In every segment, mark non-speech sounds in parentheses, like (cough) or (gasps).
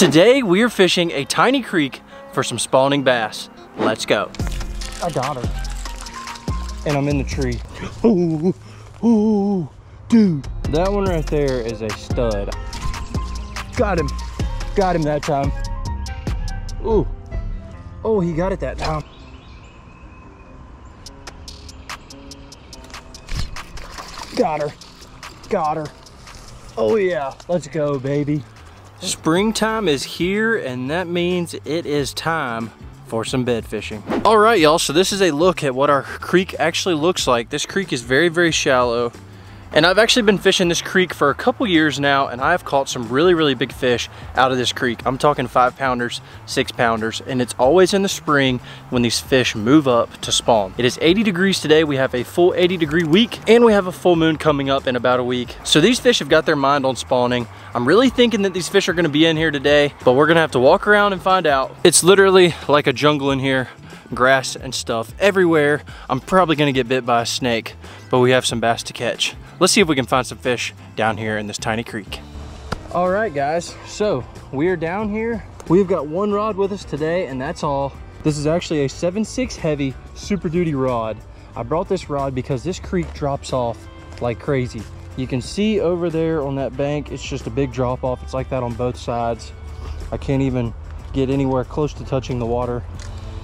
Today we are fishing a tiny creek for some spawning bass. Let's go. I got her. And I'm in the tree. (gasps) Ooh, ooh, dude. That one right there is a stud. Got him. Got him that time. Ooh. Oh, he got it that time. Got her. Got her. Oh yeah, let's go, baby. Springtime is here and that means it is time for some bed fishing. All right, y'all, so this is a look at what our creek actually looks like. This creek is very, very shallow. And I've actually been fishing this creek for a couple years now and I've caught some really, really big fish out of this creek. I'm talking five pounders, six pounders, and it's always in the spring when these fish move up to spawn. It is 80 degrees today. We have a full 80 degree week and we have a full moon coming up in about a week. So these fish have got their mind on spawning. I'm really thinking that these fish are gonna be in here today, but we're gonna have to walk around and find out. It's literally like a jungle in here grass and stuff everywhere. I'm probably gonna get bit by a snake, but we have some bass to catch. Let's see if we can find some fish down here in this tiny creek. All right, guys, so we are down here. We've got one rod with us today, and that's all. This is actually a 7.6 heavy Super Duty rod. I brought this rod because this creek drops off like crazy. You can see over there on that bank, it's just a big drop off. It's like that on both sides. I can't even get anywhere close to touching the water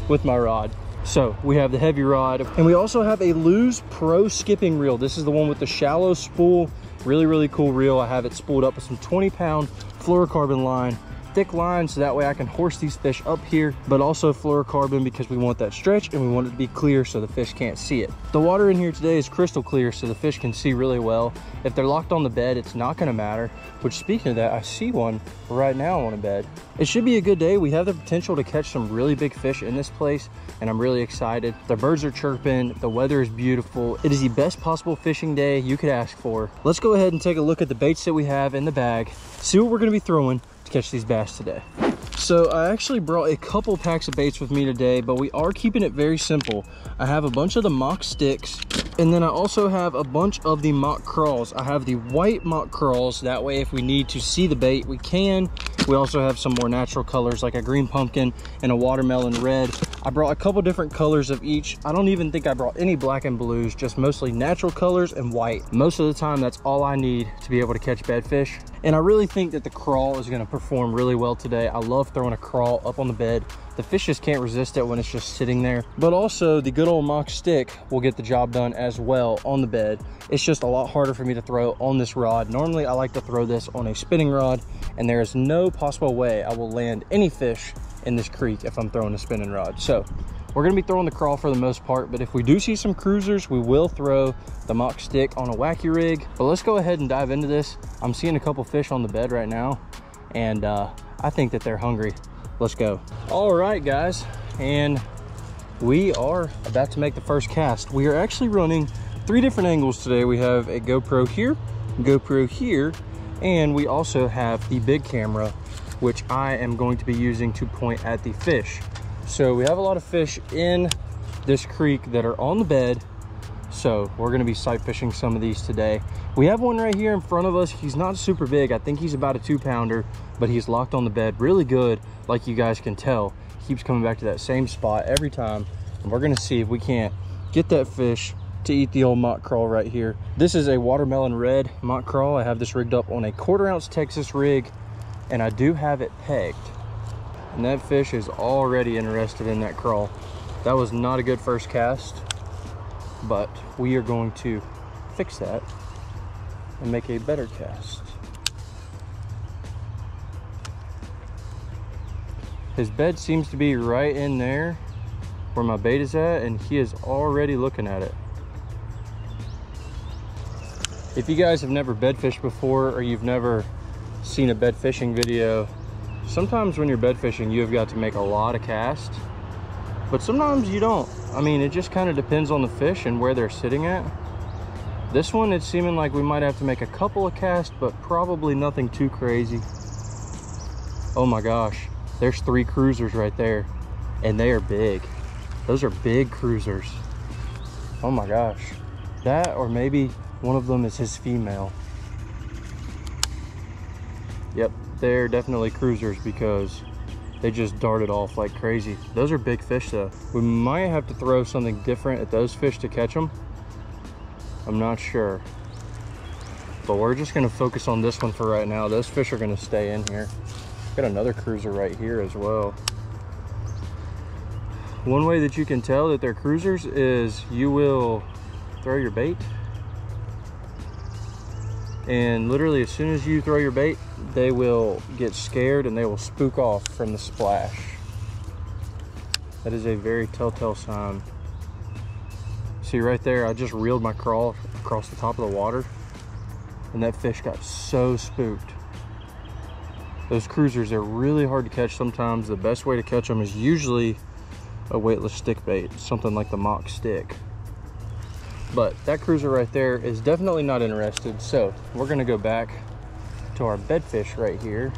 with my rod. So we have the heavy rod and we also have a Lew's Pro skipping reel. This is the one with the shallow spool. Really, really cool reel. I have it spooled up with some 20 pound fluorocarbon line thick line so that way I can horse these fish up here, but also fluorocarbon because we want that stretch and we want it to be clear so the fish can't see it. The water in here today is crystal clear so the fish can see really well. If they're locked on the bed, it's not gonna matter, which speaking of that, I see one right now on a bed. It should be a good day. We have the potential to catch some really big fish in this place and I'm really excited. The birds are chirping, the weather is beautiful. It is the best possible fishing day you could ask for. Let's go ahead and take a look at the baits that we have in the bag, see what we're gonna be throwing, to catch these bass today. So I actually brought a couple packs of baits with me today, but we are keeping it very simple. I have a bunch of the Mach sticks, and then I also have a bunch of the Mach crawls. I have the white Mach crawls, that way if we need to see the bait, we can. We also have some more natural colors like a green pumpkin and a watermelon red. I brought a couple different colors of each. I don't even think I brought any black and blues, just mostly natural colors and white. Most of the time, that's all I need to be able to catch bedfish. And I really think that the crawl is gonna perform really well today. I love throwing a crawl up on the bed. The fish just can't resist it when it's just sitting there. But also the good old Mach stick will get the job done as well on the bed. It's just a lot harder for me to throw on this rod. Normally I like to throw this on a spinning rod and there is no possible way I will land any fish in this creek if I'm throwing a spinning rod. So we're gonna be throwing the crawl for the most part, but if we do see some cruisers, we will throw the Mach stick on a wacky rig. But let's go ahead and dive into this. I'm seeing a couple fish on the bed right now, and uh, I think that they're hungry. Let's go. All right, guys, and we are about to make the first cast. We are actually running three different angles today. We have a GoPro here, GoPro here, and we also have the big camera which I am going to be using to point at the fish. So we have a lot of fish in this creek that are on the bed. So we're gonna be sight fishing some of these today. We have one right here in front of us. He's not super big. I think he's about a two pounder, but he's locked on the bed really good. Like you guys can tell, he keeps coming back to that same spot every time. And we're gonna see if we can't get that fish to eat the old Mach crawl right here. This is a watermelon red Mach crawl. I have this rigged up on a quarter ounce Texas rig and I do have it pegged. And that fish is already interested in that crawl. That was not a good first cast, but we are going to fix that and make a better cast. His bed seems to be right in there where my bait is at and he is already looking at it. If you guys have never bed fished before or you've never seen a bed fishing video, sometimes when you're bed fishing, you've got to make a lot of casts, but sometimes you don't. I mean, it just kind of depends on the fish and where they're sitting at. This one, it's seeming like we might have to make a couple of casts, but probably nothing too crazy. Oh my gosh, there's three cruisers right there, and they are big. Those are big cruisers. Oh my gosh. That, or maybe one of them is his female. Yep, they're definitely cruisers because they just darted off like crazy. Those are big fish though. We might have to throw something different at those fish to catch them. I'm not sure. But we're just gonna focus on this one for right now. Those fish are gonna stay in here. Got another cruiser right here as well. One way that you can tell that they're cruisers is you will throw your bait and literally as soon as you throw your bait they will get scared and they will spook off from the splash. That is a very telltale sign. See right there I just reeled my crawl across the top of the water and that fish got so spooked. Those cruisers are really hard to catch sometimes. The best way to catch them is usually a weightless stick bait something like the Mach stick but that cruiser right there is definitely not interested. So we're gonna go back to our bedfish right here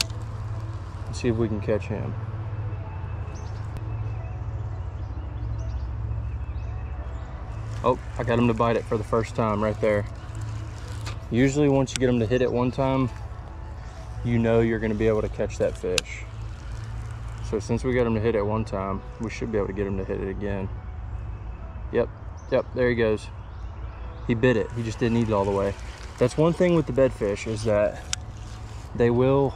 and see if we can catch him. Oh, I got him to bite it for the first time right there. Usually once you get them to hit it one time, you know you're gonna be able to catch that fish. So since we got him to hit it one time, we should be able to get him to hit it again. Yep, yep, there he goes he bit it. He just didn't eat it all the way. That's one thing with the bedfish is that they will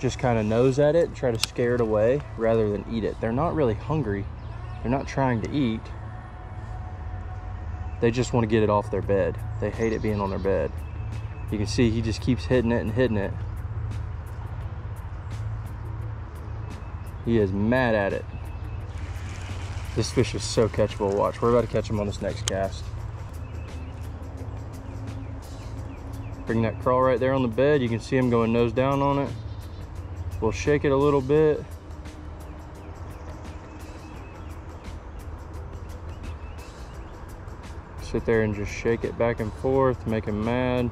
just kind of nose at it and try to scare it away rather than eat it. They're not really hungry. They're not trying to eat. They just want to get it off their bed. They hate it being on their bed. You can see he just keeps hitting it and hitting it. He is mad at it. This fish is so catchable. Watch. We're about to catch him on this next cast Bring that crawl right there on the bed. You can see him going nose down on it. We'll shake it a little bit. Sit there and just shake it back and forth, make him mad.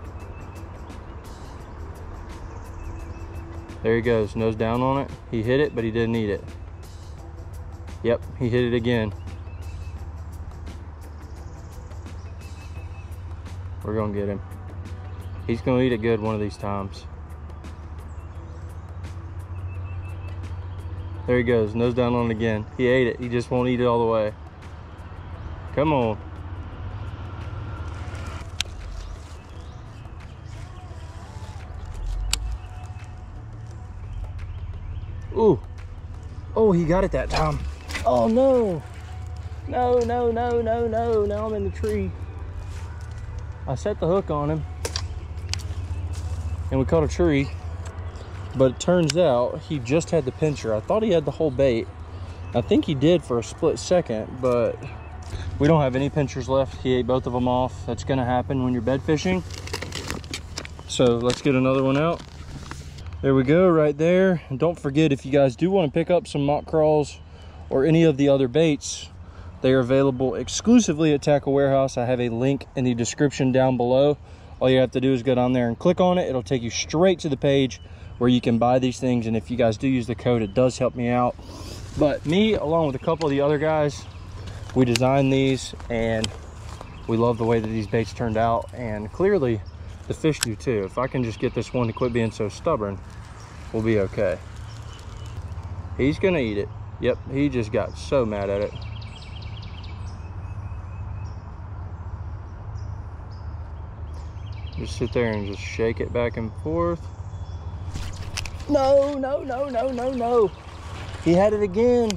There he goes, nose down on it. He hit it, but he didn't eat it. Yep, he hit it again. We're gonna get him. He's gonna eat it good one of these times. There he goes, nose down on it again. He ate it, he just won't eat it all the way. Come on. Ooh. Oh, he got it that time. Oh no. No, no, no, no, no. Now I'm in the tree. I set the hook on him and we caught a tree but it turns out he just had the pincher. I thought he had the whole bait. I think he did for a split second but we don't have any pinchers left. He ate both of them off. That's going to happen when you're bed fishing. So let's get another one out. There we go right there. And don't forget if you guys do want to pick up some Mach crawls or any of the other baits they are available exclusively at tackle warehouse. I have a link in the description down below all you have to do is go down there and click on it. It'll take you straight to the page where you can buy these things and if you guys do use the code it does help me out. But me along with a couple of the other guys we designed these and we love the way that these baits turned out and clearly the fish do too. If i can just get this one to quit being so stubborn we'll be okay. He's gonna eat it. Yep he just got so mad at it Just sit there and just shake it back and forth. No, no, no, no, no, no. He had it again.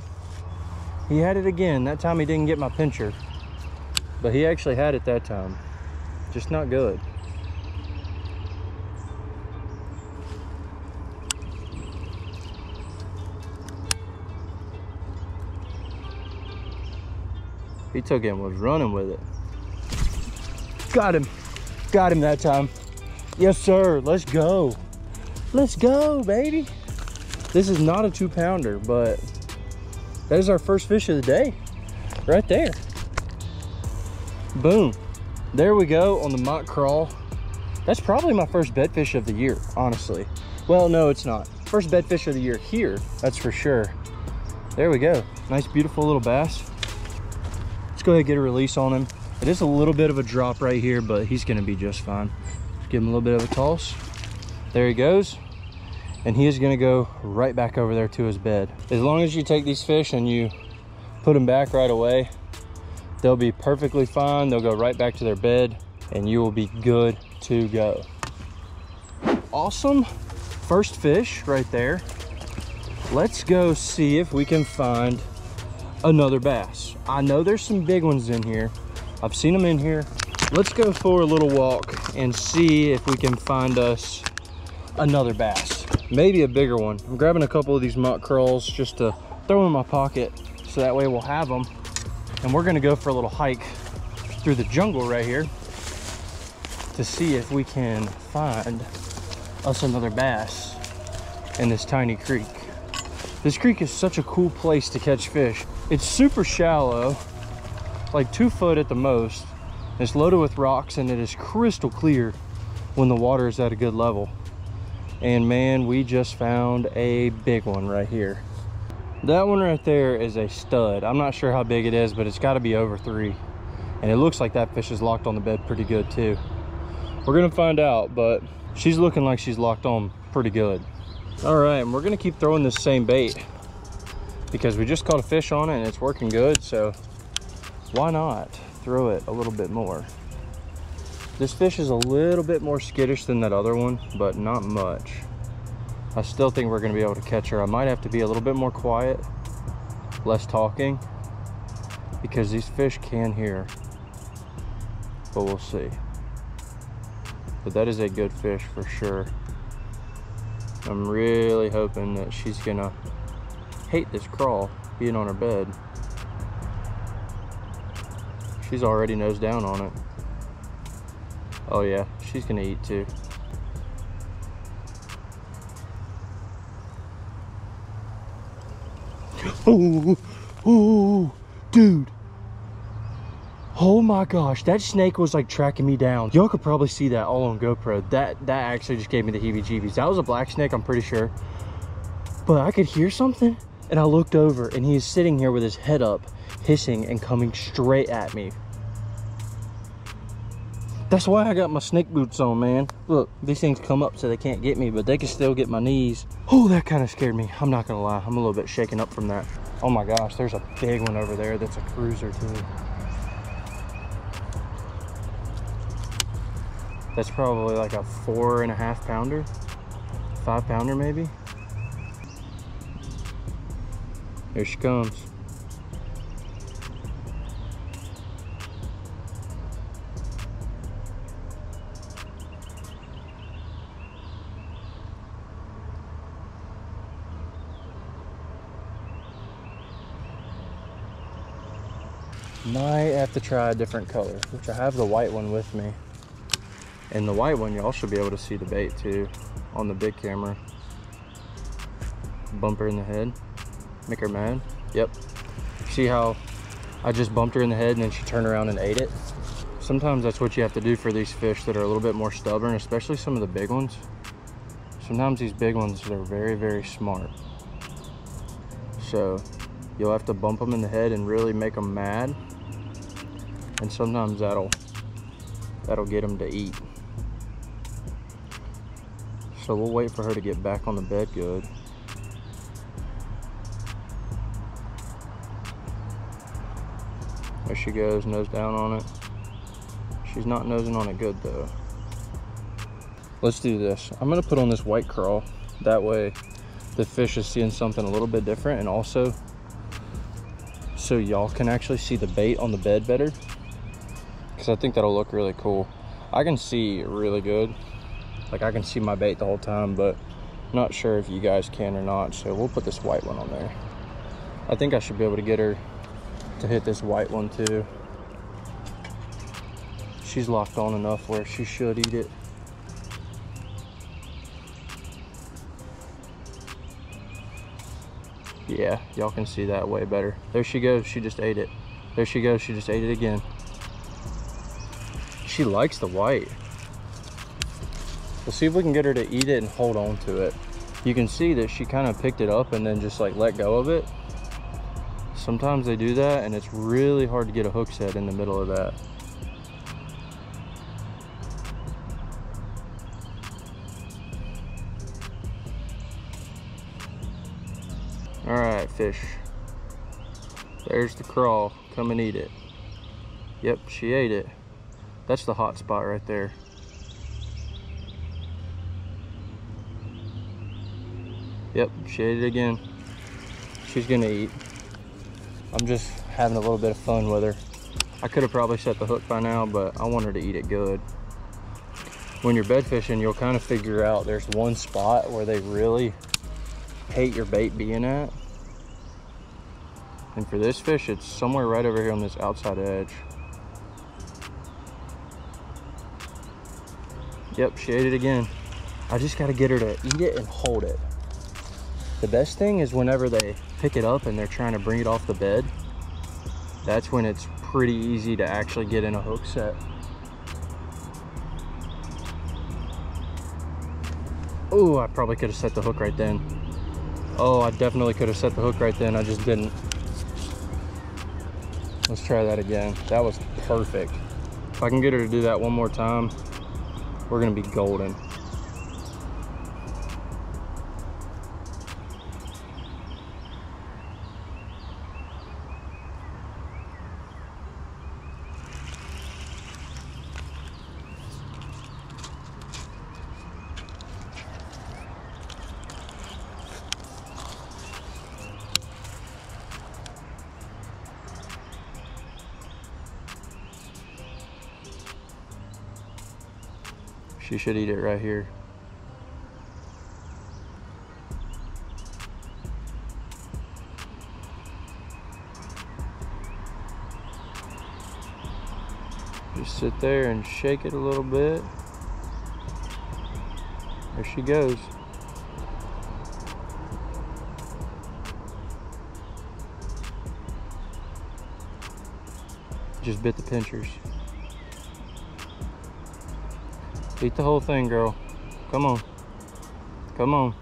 He had it again. That time he didn't get my pincher. But he actually had it that time. Just not good. He took it and was running with it. Got him. Got him that time. Yes, sir. Let's go. Let's go, baby. This is not a two pounder, but that is our first fish of the day. Right there. Boom. There we go on the Mach crawl. That's probably my first bedfish of the year, honestly. Well, no, it's not. First bedfish of the year here, that's for sure. There we go. Nice, beautiful little bass. Let's go ahead and get a release on him. It is a little bit of a drop right here, but he's gonna be just fine. Give him a little bit of a toss. There he goes. and he is gonna go right back over there to his bed. As long as you take these fish and you put them back right away, they'll be perfectly fine. They'll go right back to their bed and you will be good to go. Awesome first fish right there. Let's go see if we can find another bass. I know there's some big ones in here. I've seen them in here. Let's go for a little walk and see if we can find us another bass. Maybe a bigger one. I'm grabbing a couple of these Mach crawls just to throw in my pocket so that way we'll have them. And we're gonna go for a little hike through the jungle right here to see if we can find us another bass in this tiny creek. This creek is such a cool place to catch fish. It's super shallow, like two foot at the most. It's loaded with rocks and it is crystal clear when the water is at a good level. And man, we just found a big one right here. That one right there is a stud. I'm not sure how big it is, but it's gotta be over three. And it looks like that fish is locked on the bed pretty good too. We're gonna find out, but she's looking like she's locked on pretty good. All right, and we're gonna keep throwing this same bait because we just caught a fish on it and it's working good, so why not throw it a little bit more? This fish is a little bit more skittish than that other one, but not much. I still think we're gonna be able to catch her. I might have to be a little bit more quiet, less talking, because these fish can hear, but we'll see. But that is a good fish for sure. I'm really hoping that she's gonna hate this crawl being on her bed. She's already nose down on it. Oh yeah, she's gonna eat too. Oh, oh, dude. Oh my gosh, that snake was like tracking me down. Y'all could probably see that all on GoPro. That that actually just gave me the heebie-jeebies. That was a black snake, I'm pretty sure. But I could hear something and I looked over and he is sitting here with his head up, hissing and coming straight at me. That's why I got my snake boots on, man. Look, these things come up so they can't get me, but they can still get my knees. Oh, that kind of scared me. I'm not gonna lie, I'm a little bit shaken up from that. Oh my gosh, there's a big one over there that's a cruiser too. That's probably like a four and a half pounder, five pounder maybe. Here she comes. Might have to try a different color, which I have the white one with me. And the white one, y'all should be able to see the bait too on the big camera. Bumper in the head. Make her mad. Yep. See how I just bumped her in the head and then she turned around and ate it? Sometimes that's what you have to do for these fish that are a little bit more stubborn, especially some of the big ones. Sometimes these big ones, they're very, very smart. So you'll have to bump them in the head and really make them mad. And sometimes that'll, that'll get them to eat. So we'll wait for her to get back on the bed good. She goes, nose down on it. She's not nosing on it good though. Let's do this. I'm gonna put on this white crawl. That way the fish is seeing something a little bit different and also so y'all can actually see the bait on the bed better because I think that'll look really cool. I can see really good like I can see my bait the whole time, but not sure if you guys can or not. So we'll put this white one on there. I think I should be able to get her to hit this white one too. She's locked on enough where she should eat it. Yeah, y'all can see that way better. There she goes, she just ate it. There she goes, she just ate it again. She likes the white. We'll see if we can get her to eat it and hold on to it. You can see that she kind of picked it up and then just like let go of it. Sometimes they do that and it's really hard to get a hook set in the middle of that. All right, fish. There's the crawl. Come and eat it. Yep, she ate it. That's the hot spot right there. Yep, she ate it again. She's gonna eat. I'm just having a little bit of fun with her. I could have probably set the hook by now, but I want her to eat it good. When you're bed fishing, you'll kind of figure out there's one spot where they really hate your bait being at. And for this fish, it's somewhere right over here on this outside edge. Yep, she ate it again. I just gotta get her to eat it and hold it. The best thing is whenever they pick it up and they're trying to bring it off the bed, that's when it's pretty easy to actually get in a hook set. Oh, I probably could have set the hook right then. Oh, I definitely could have set the hook right then. I just didn't. Let's try that again. That was perfect. If I can get her to do that one more time, we're gonna be golden. Should eat it right here. Just sit there and shake it a little bit. There she goes. Just bit the pinchers. Eat the whole thing, girl. Come on. Come on.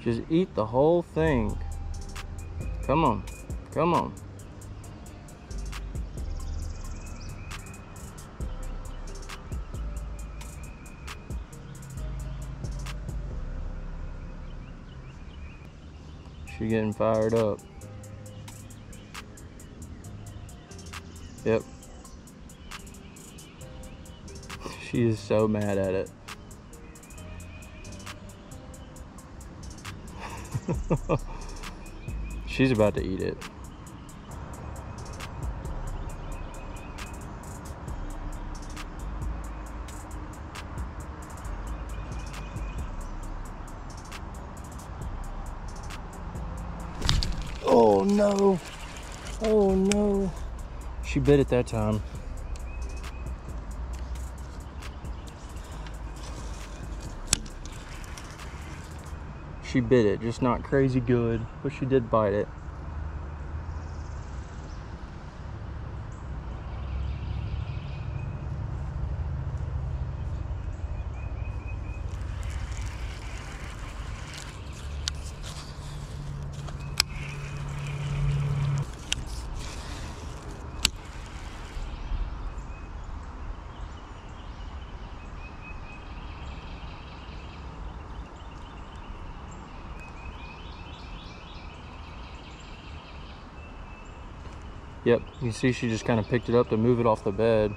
Just eat the whole thing. Come on. Come on. She getting fired up. Yep. She is so mad at it. (laughs) She's about to eat it. Bit at that time. She bit it, just not crazy good, but she did bite it. Yep, you see she just kind of picked it up to move it off the bed.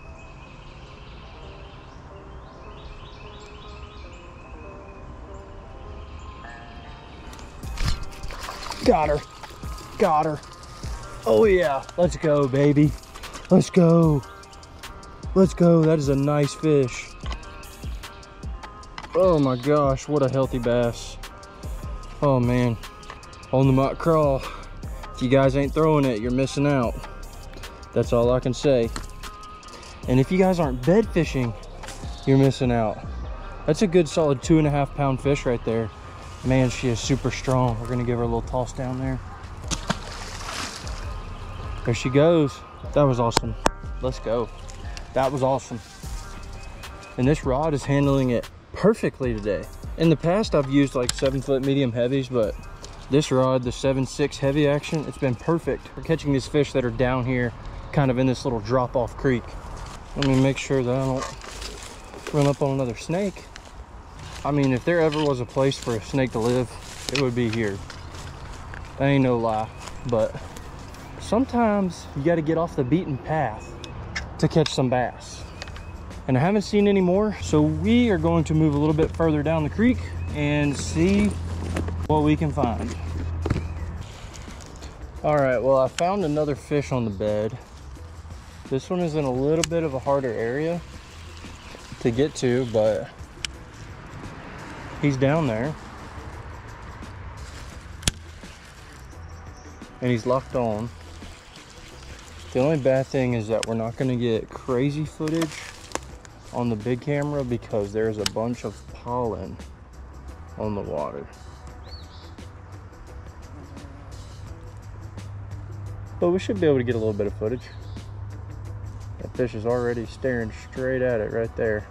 Got her. Got her. Oh yeah, let's go, baby. Let's go. Let's go, that is a nice fish. Oh my gosh, what a healthy bass. Oh man, on the Mach crawl. If you guys ain't throwing it, you're missing out. That's all I can say. And if you guys aren't bed fishing, you're missing out. That's a good solid two and a half pound fish right there. Man, she is super strong. We're gonna give her a little toss down there. There she goes. That was awesome. Let's go. That was awesome. And this rod is handling it perfectly today. In the past, I've used like seven foot medium heavies, but this rod, the 7.6 heavy action, it's been perfect for catching these fish that are down here kind of in this little drop off creek. Let me make sure that I don't run up on another snake. I mean, if there ever was a place for a snake to live, it would be here. That ain't no lie. But sometimes you got to get off the beaten path to catch some bass. And I haven't seen any more, so we are going to move a little bit further down the creek and see what we can find. All right, well, I found another fish on the bed. This one is in a little bit of a harder area to get to, but he's down there. And he's locked on. The only bad thing is that we're not gonna get crazy footage on the big camera because there's a bunch of pollen on the water. But we should be able to get a little bit of footage. That fish is already staring straight at it right there.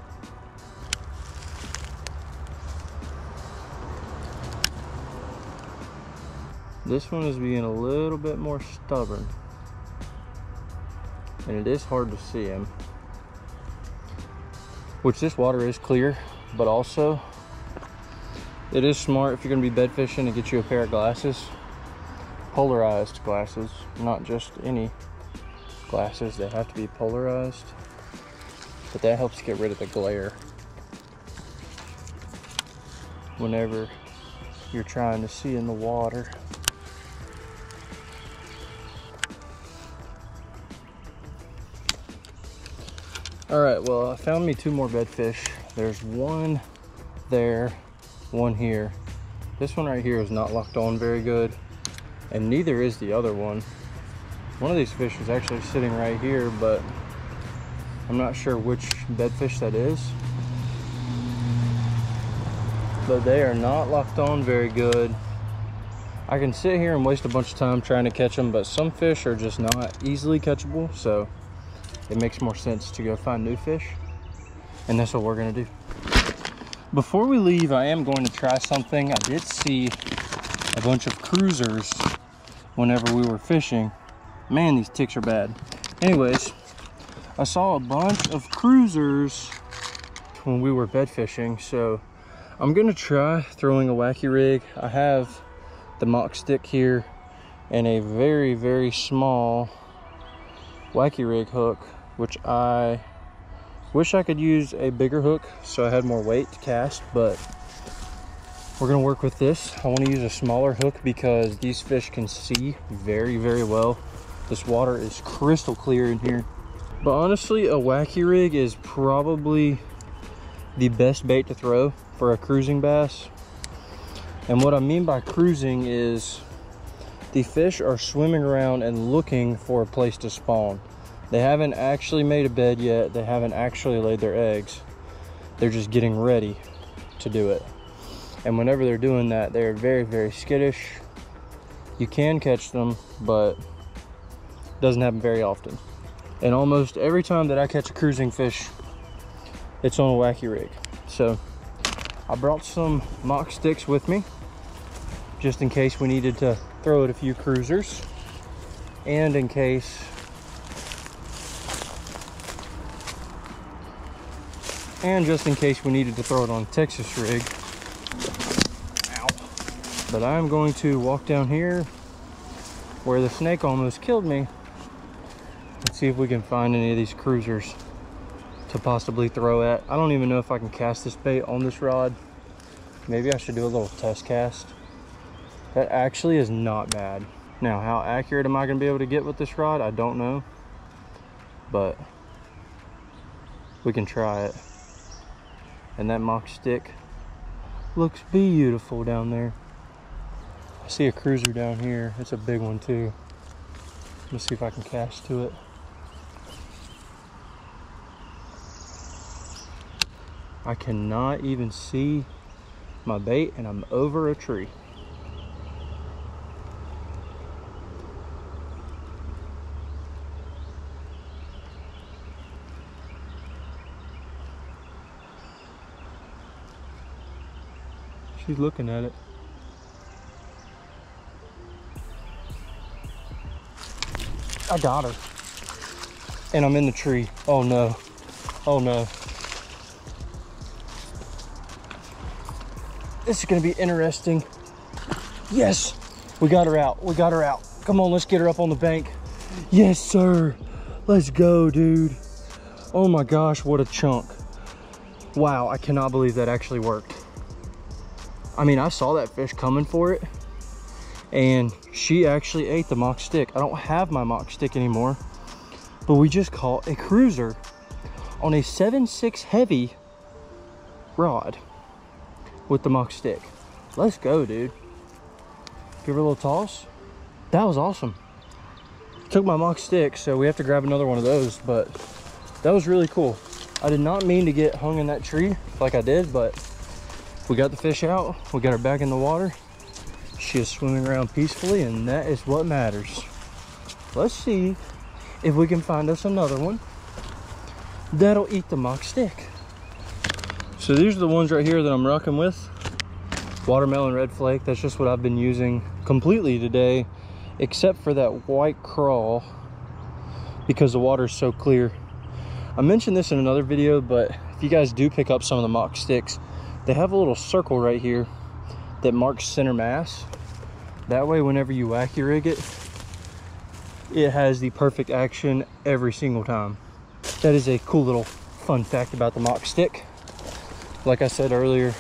This one is being a little bit more stubborn. And it is hard to see him. Which this water is clear, but also it is smart if you're gonna be bed fishing to get you a pair of glasses. Polarized glasses, not just any glasses, they have to be polarized. But that helps get rid of the glare whenever you're trying to see in the water. All right, well, I found me two more bedfish. There's one there, one here. This one right here is not locked on very good, and neither is the other one. One of these fish is actually sitting right here, but I'm not sure which bedfish that is. But they are not locked on very good. I can sit here and waste a bunch of time trying to catch them, but some fish are just not easily catchable, so it makes more sense to go find new fish. And that's what we're gonna do. Before we leave, I am going to try something. I did see a bunch of cruisers whenever we were fishing Man, these ticks are bad. Anyways, I saw a bunch of cruisers when we were bed fishing, so I'm gonna try throwing a wacky rig. I have the Mach stick here and a very, very small wacky rig hook, which I wish I could use a bigger hook so I had more weight to cast, but we're gonna work with this. I wanna use a smaller hook because these fish can see very, very well this water is crystal clear in here. But honestly, a wacky rig is probably the best bait to throw for a cruising bass. And what I mean by cruising is the fish are swimming around and looking for a place to spawn. They haven't actually made a bed yet. They haven't actually laid their eggs. They're just getting ready to do it. And whenever they're doing that, they're very, very skittish. You can catch them, but doesn't happen very often. And almost every time that I catch a cruising fish, it's on a wacky rig. So I brought some Mach sticks with me, just in case we needed to throw at a few cruisers. And in case and just in case we needed to throw it on Texas rig. Ow. But I'm going to walk down here where the snake almost killed me see if we can find any of these cruisers to possibly throw at. I don't even know if I can cast this bait on this rod. Maybe I should do a little test cast. That actually is not bad. Now, how accurate am I gonna be able to get with this rod? I don't know, but we can try it. And that Mach stick looks beautiful down there. I see a cruiser down here. It's a big one too. Let's see if I can cast to it. I cannot even see my bait and I'm over a tree. She's looking at it. I got her. And I'm in the tree. Oh no. Oh no. This is gonna be interesting. Yes, we got her out. We got her out. Come on, let's get her up on the bank. Yes, sir. Let's go, dude. Oh my gosh, what a chunk. Wow, I cannot believe that actually worked. I mean, I saw that fish coming for it and she actually ate the Mach stick. I don't have my Mach stick anymore, but we just caught a cruiser on a 7.6 heavy rod with the Mach stick. Let's go, dude. Give her a little toss. That was awesome. Took my Mach stick, so we have to grab another one of those, but that was really cool. I did not mean to get hung in that tree like I did, but we got the fish out. We got her back in the water. She is swimming around peacefully, and that is what matters. Let's see if we can find us another one that'll eat the Mach stick. So these are the ones right here that I'm rocking with. Watermelon red flake, that's just what I've been using completely today, except for that white crawl because the water is so clear. I mentioned this in another video, but if you guys do pick up some of the Mach sticks, they have a little circle right here that marks center mass. That way, whenever you wacky rig it, it has the perfect action every single time. That is a cool little fun fact about the Mach stick. Like I said earlier,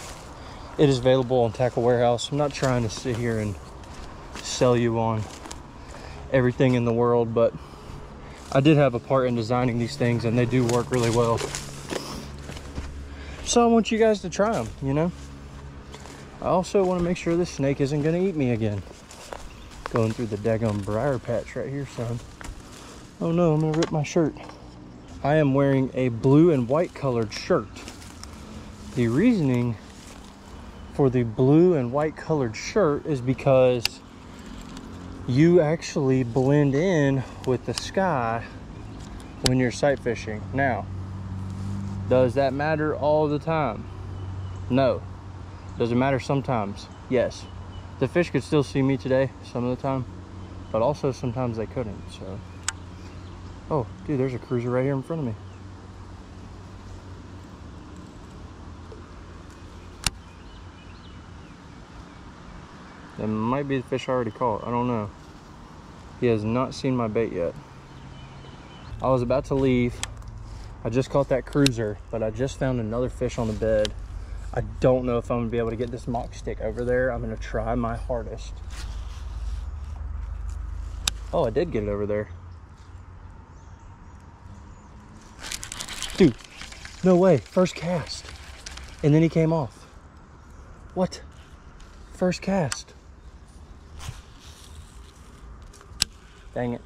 it is available on Tackle Warehouse. I'm not trying to sit here and sell you on everything in the world, but I did have a part in designing these things and they do work really well. So I want you guys to try them, you know? I also want to make sure this snake isn't going to eat me again. Going through the daggum briar patch right here, son. Oh no, I'm going to rip my shirt. I am wearing a blue and white colored shirt. The reasoning for the blue and white colored shirt is because you actually blend in with the sky when you're sight fishing. Now, does that matter all the time? No. Does it matter sometimes? Yes. The fish could still see me today some of the time, but also sometimes they couldn't, so. Oh, dude, there's a cruiser right here in front of me. That might be the fish I already caught. I don't know. He has not seen my bait yet. I was about to leave. I just caught that cruiser, but I just found another fish on the bed. I don't know if I'm gonna be able to get this Mach stick over there. I'm gonna try my hardest. Oh, I did get it over there. Dude, no way, first cast. And then he came off. What? First cast. Dang it.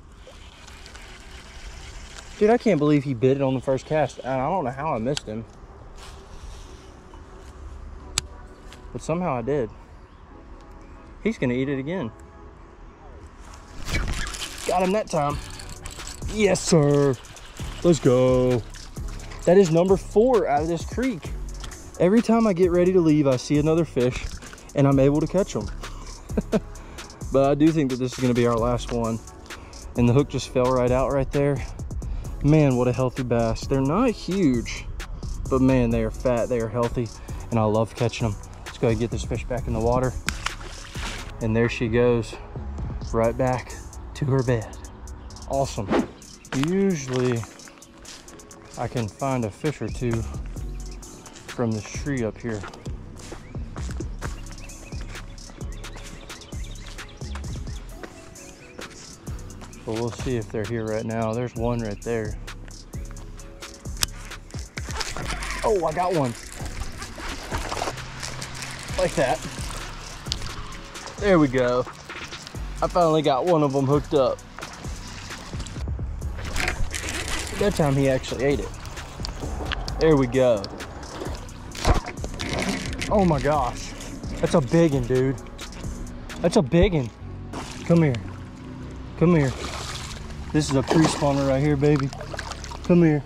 Dude, I can't believe he bit it on the first cast. And I don't know how I missed him. But somehow I did. He's gonna eat it again. Got him that time. Yes, sir. Let's go. That is number four out of this creek. Every time I get ready to leave, I see another fish and I'm able to catch them. (laughs) but I do think that this is gonna be our last one and the hook just fell right out right there. Man, what a healthy bass. They're not huge, but man, they are fat, they are healthy, and I love catching them. Let's go and get this fish back in the water. And there she goes, right back to her bed. Awesome. Usually, I can find a fish or two from this tree up here. But we'll see if they're here right now. There's one right there. Oh, I got one. Like that. There we go. I finally got one of them hooked up. That time he actually ate it. There we go. Oh my gosh. That's a big one, dude. That's a big one. Come here. Come here. This is a pre-spawner right here, baby. Come here.